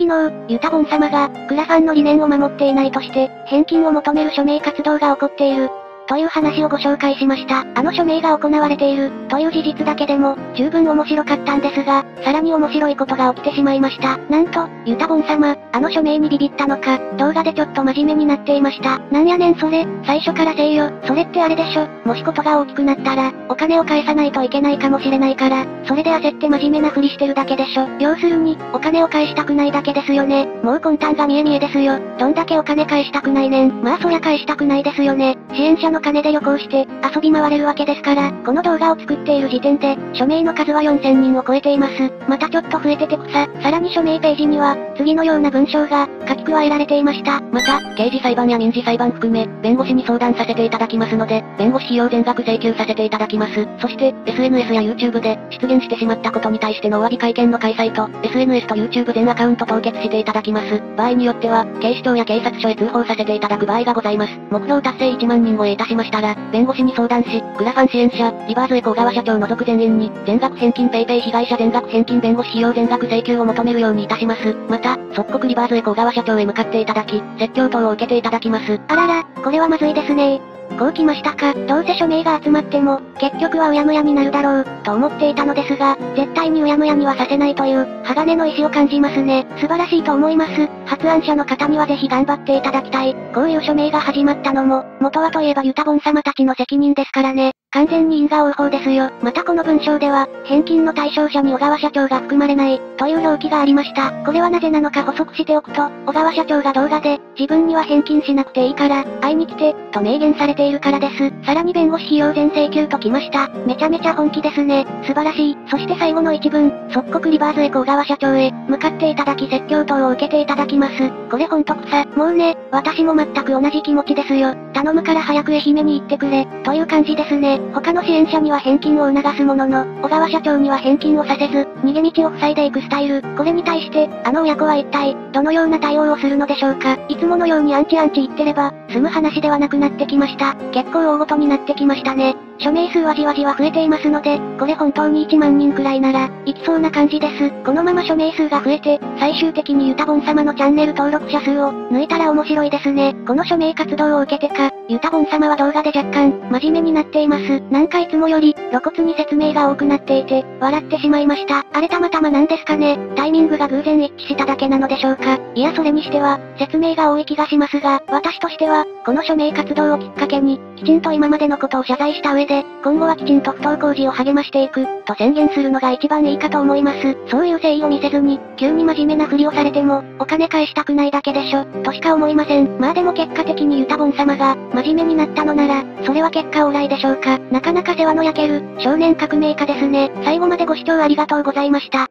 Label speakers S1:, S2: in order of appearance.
S1: 昨日、ユタボン様が、クラファンの理念を守っていないとして、返金を求める署名活動が起こっている。という話をご紹介しました。あの署名が行われている、という事実だけでも、十分面白かったんですが、さらに面白いことが起きてしまいました。なんと、ユタボン様、あの署名にビビったのか、動画でちょっと真面目になっていました。なんやねんそれ、最初からせいよ、それってあれでしょ、もしことが大きくなったら、お金を返さないといけないかもしれないから、それで焦って真面目なふりしてるだけでしょ。要するに、お金を返したくないだけですよね。もう魂胆が見え見えですよ。どんだけお金返したくないねん。まあそりゃ返したくないですよね。支援者の金で旅行して、遊び回れるわけですから、この動画を作っている時点で、署名の数は4000人を超えています。またちょっと増えてて草。さらに署名ページには、次のような文章が、書き加えられていました。
S2: また、刑事裁判や民事裁判含め、弁護士に相談させていただきますので、弁護士費用全額請求させていただきます。そして、SNS や YouTube で、出演してしまったことに対してのお詫び会見の開催と、SNS と YouTube 全アカウント凍結していただきます。場合によっては、警視庁や警察署へ通報させていただく場合がございます。目標達成1万人超えいたしましたら、弁護士に相談し、クラファン支援者、リバーズエコ小川社長除く全員に、全額返金 PayPay 被害者全額返金弁護士費用全額請求を求めるようにいたします。また、即刻リバーズエコ小川社長へ向かっていただき、説教等を受けていただきます。
S1: あらら、これはまずいですねこう来ましたか。どうせ署名が集まっても、結局はうやむやになるだろう、と思っていたのですが、絶対にうやむやにはさせないという、鋼の意志を感じますね。素晴らしいと思います。発案者の方にはぜひ頑張っていただきたい。こういう署名が始まったのも、元はといえばユタボン様たちの責任ですからね。完全に因果応報ですよ。またこの文章では、返金の対象者に小川社長が含まれない、という表記がありました。これはなぜなのか補足しておくと、小川社長が動画で、自分には返金しなくていいから、会いに来て、と明言されているからです。さらに弁護士費用全請求ときました。めちゃめちゃ本気ですね。素晴らしい。そして最後の一文、即刻リバーズへ小川社長へ、向かっていただき説教等を受けていただきます。これほんと草。もうね、私も全く同じ気持ちですよ。頼むから早く愛媛に行ってくれ、という感じですね。他の支援者には返金を促すものの、小川社長には返金をさせず、逃げ道を塞いでいくスタイル。これに対して、あの親子は一体、どのような対応をするのでしょうか。いつものようにアンチアンチ言ってれば、済む話話ではなくなってきました。結構大ごとになってきましたね。署名数はじわじわ増えていますので、これ本当に1万人くらいなら、いきそうな感じです。このまま署名数が増えて、最終的にユタボン様のチャンネル登録者数を、抜いたら面白いですね。この署名活動を受けてか、ユタボン様は動画で若干、真面目になっています。なんかいつもより、露骨に説明が多くなっていて、笑ってしまいました。あれたまたまなんですかねタイミングが偶然一致しただけなのでしょうかいやそれにしては、説明が多い気がしますが、私としては、この署名活動をきっかけに、きちんと今までのことを謝罪した上で、で今後はきちんと不登校時を励ましていく、と宣言するのが一番いいかと思います。そういう誠意を見せずに、急に真面目なふりをされても、お金返したくないだけでしょ、としか思いません。まあでも結果的にユタボン様が、真面目になったのなら、それは結果オーライでしょうか。なかなか世話の焼ける、少年革命家ですね。最後までご視聴ありがとうございました。